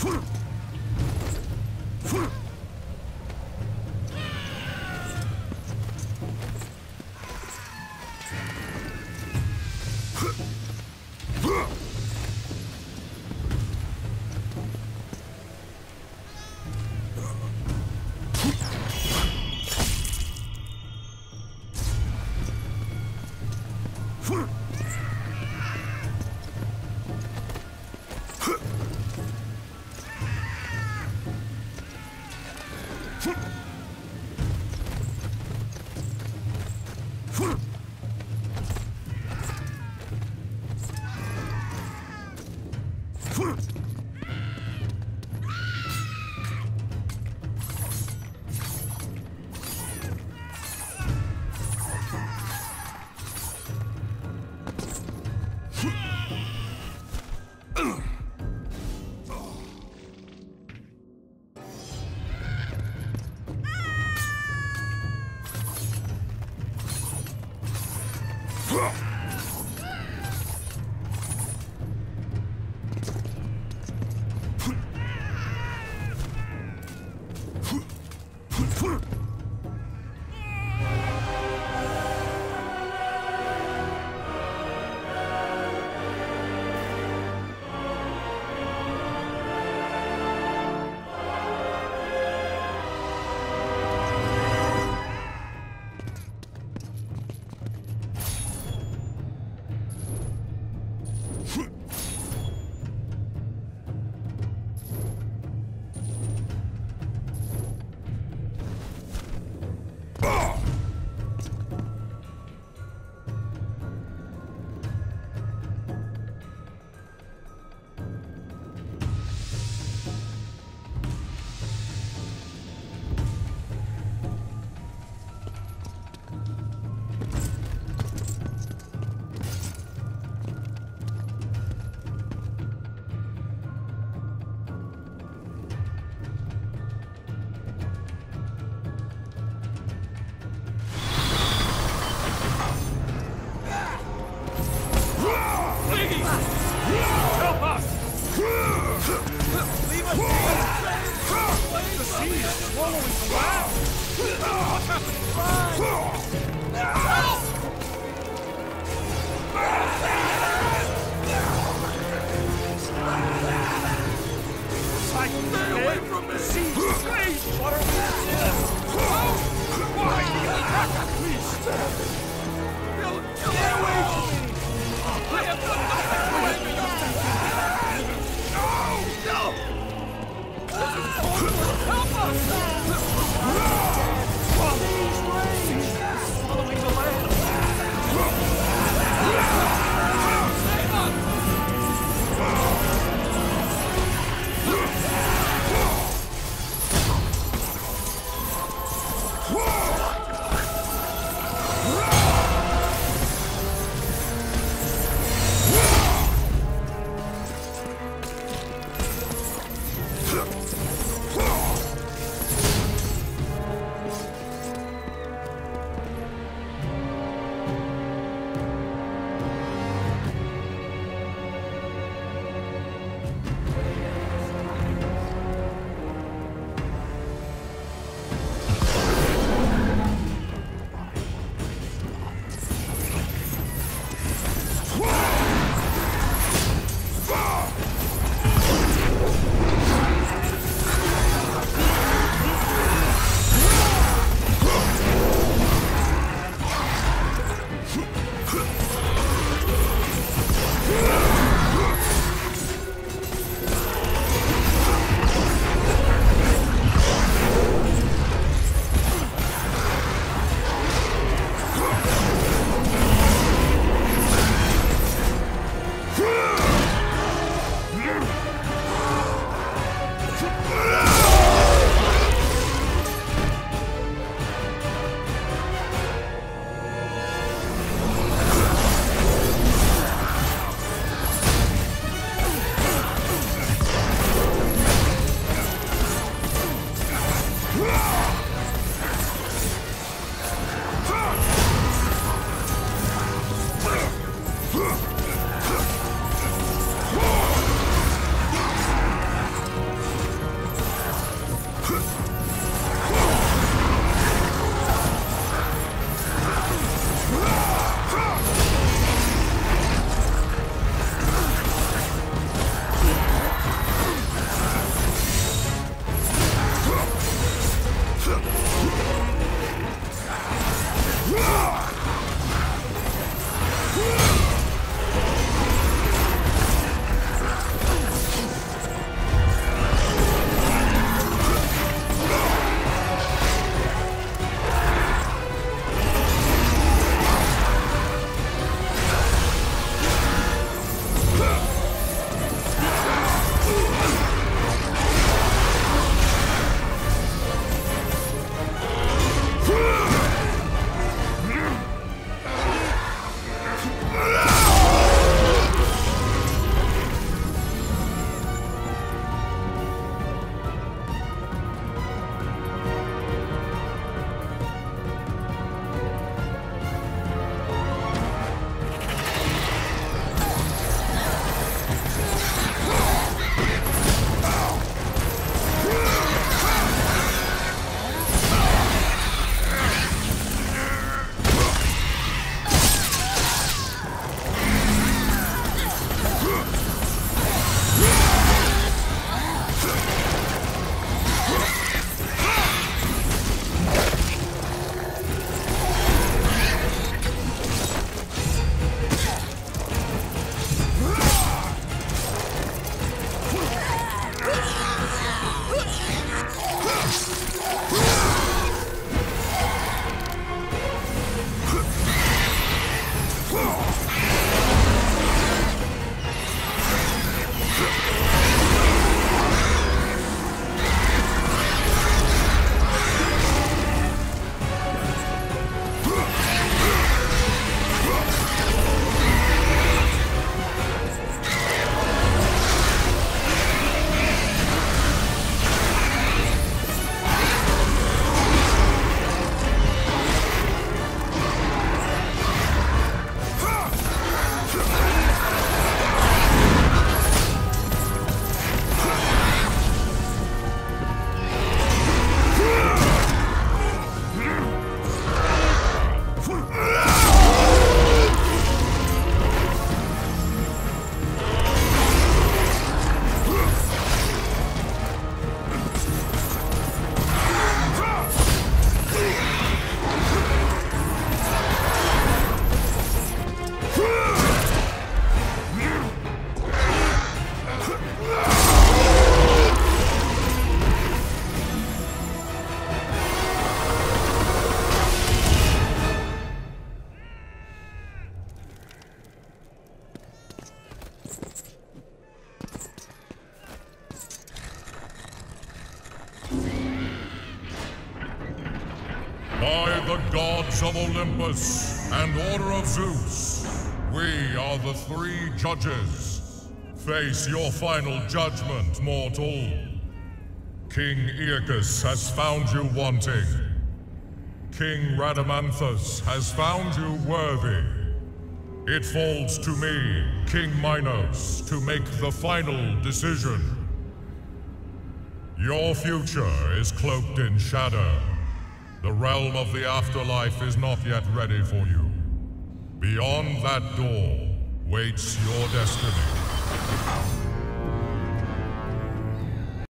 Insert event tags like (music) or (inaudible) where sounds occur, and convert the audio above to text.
Huh! swallowing wow. What's (laughs) happening? Fine. Gods of Olympus and Order of Zeus, we are the three judges. Face your final judgment, mortal. King Aeacus has found you wanting. King Rhadamanthus has found you worthy. It falls to me, King Minos, to make the final decision. Your future is cloaked in shadow. The realm of the afterlife is not yet ready for you. Beyond that door waits your destiny.